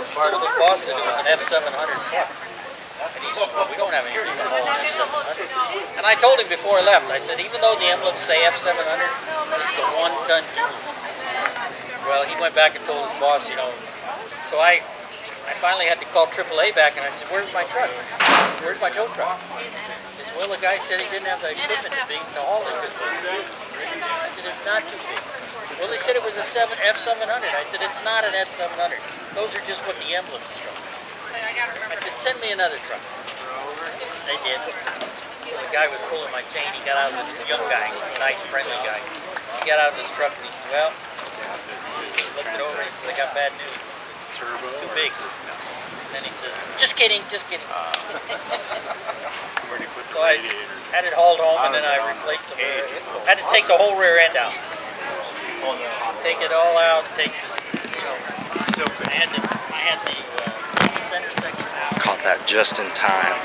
the boss that it was an F700 truck. And he said, well, we don't have anything to haul F700. And I told him before I left, I said, even though the emblems say F700, this is a one-ton. Well, he went back and told his boss, you know, so I, I finally had to call AAA back and I said, where's my truck? Where's my tow truck? He said, well, the guy said he didn't have the equipment to be, to haul it. I said, it's not too big. Well, they said it was a seven, F700. I said, it's not an F700. Those are just what the emblems show. I said, send me another truck. They did. So the guy was pulling my chain. He got out of the young guy, nice, friendly guy. He got out of his truck and he said, well, he looked it over and he said, I got bad news. Turbo. It's too big. And then he says, just kidding, just kidding. Ah. Where do you put the So I radiator? had it hauled home and then I replaced the rear. Had to take the whole rear end out. Take it all out, take the, you know, I had the, I had the uh, center section out. Caught that just in time.